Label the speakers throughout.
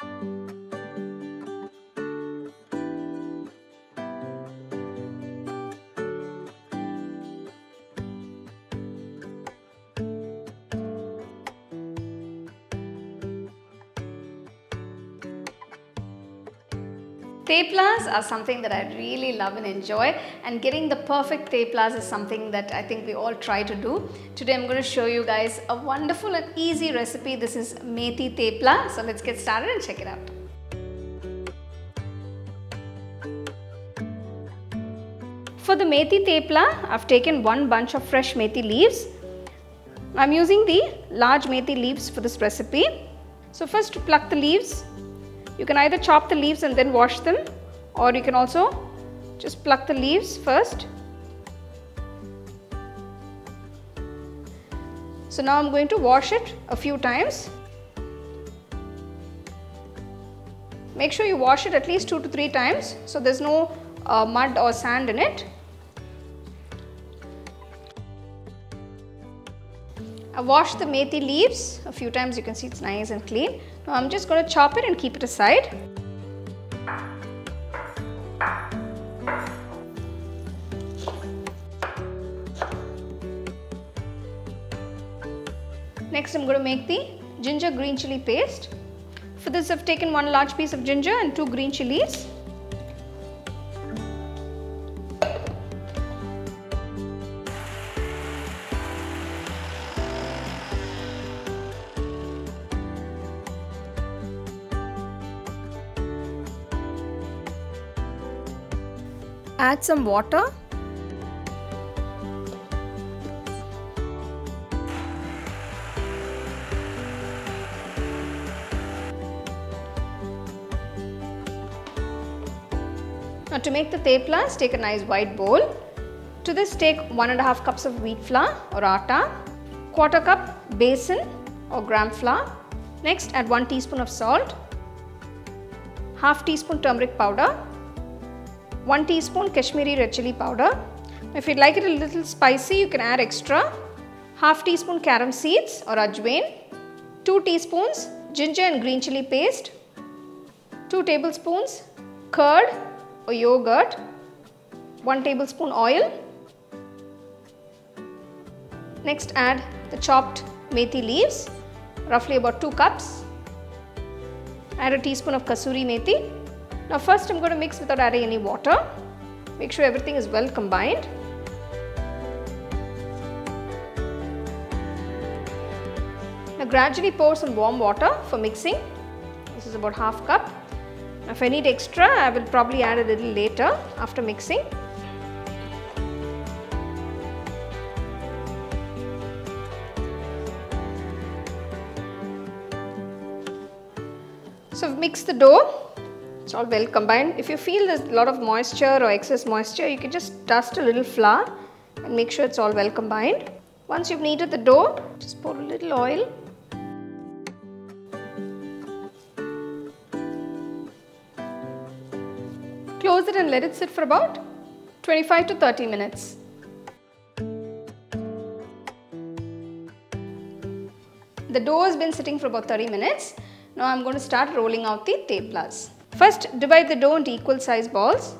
Speaker 1: Thank you. Theplas are something that I really love and enjoy and getting the perfect theplas is something that I think we all try to do. Today I'm going to show you guys a wonderful and easy recipe. This is methi thepla. So let's get started and check it out. For the methi thepla, I've taken one bunch of fresh methi leaves. I'm using the large methi leaves for this recipe. So first pluck the leaves, you can either chop the leaves and then wash them or you can also just pluck the leaves first. So now I'm going to wash it a few times. Make sure you wash it at least 2 to 3 times so there's no uh, mud or sand in it. I washed the methi leaves a few times you can see it's nice and clean. Now I'm just going to chop it and keep it aside. Next I'm going to make the ginger green chili paste. For this I've taken one large piece of ginger and two green chilies. Add some water Now to make the theplas, take a nice white bowl. To this take one and a half cups of wheat flour or atta, quarter cup besan or gram flour. Next add 1 teaspoon of salt, half teaspoon turmeric powder, 1 teaspoon Kashmiri red chili powder. If you'd like it a little spicy, you can add extra. Half teaspoon carom seeds or ajwain. 2 teaspoons ginger and green chili paste. 2 tablespoons curd or yogurt. 1 tablespoon oil. Next add the chopped methi leaves, roughly about 2 cups. Add a teaspoon of kasuri methi now first I'm going to mix without adding any water. Make sure everything is well combined. Now gradually pour some warm water for mixing. This is about half cup. Now if I need extra, I will probably add a little later after mixing. So mix the dough it's all well combined. If you feel there's a lot of moisture or excess moisture, you can just dust a little flour and make sure it's all well combined. Once you've kneaded the dough, just pour a little oil. Close it and let it sit for about 25 to 30 minutes. The dough has been sitting for about 30 minutes. Now I'm going to start rolling out the theplas. First divide the dough into equal size balls.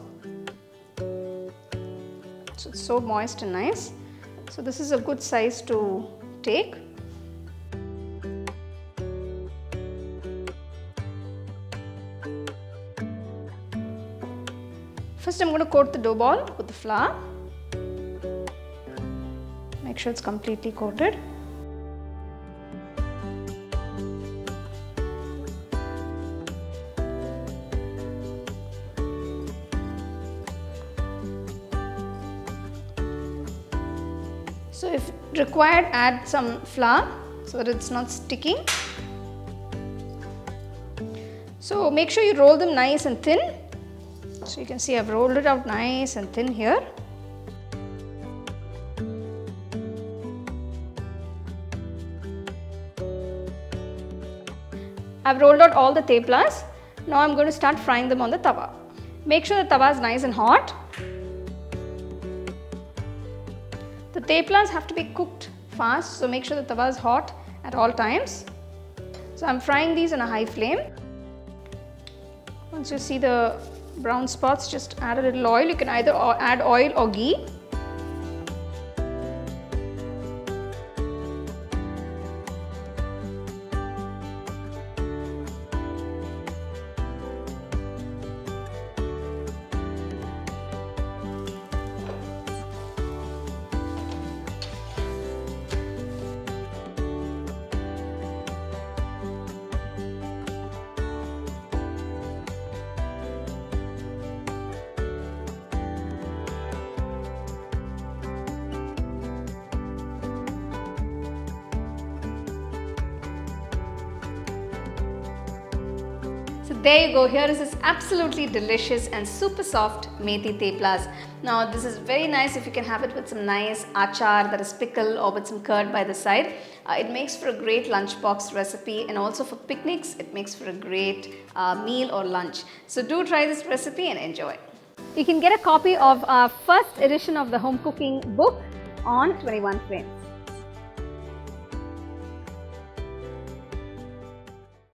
Speaker 1: So it's so moist and nice. So this is a good size to take. First I'm going to coat the dough ball with the flour. Make sure it's completely coated. So if required add some flour so that it's not sticking. So make sure you roll them nice and thin. So you can see I've rolled it out nice and thin here. I've rolled out all the theplas. Now I'm going to start frying them on the tawa. Make sure the tawa is nice and hot. The theplas have to be cooked fast, so make sure the tawa is hot at all times. So I'm frying these on a high flame. Once you see the brown spots, just add a little oil. You can either add oil or ghee. There you go, here is this absolutely delicious and super soft methi theplas. Now this is very nice if you can have it with some nice achar that is pickle or with some curd by the side. Uh, it makes for a great lunchbox recipe and also for picnics it makes for a great uh, meal or lunch. So do try this recipe and enjoy. You can get a copy of our first edition of the home cooking book on 21 Frames.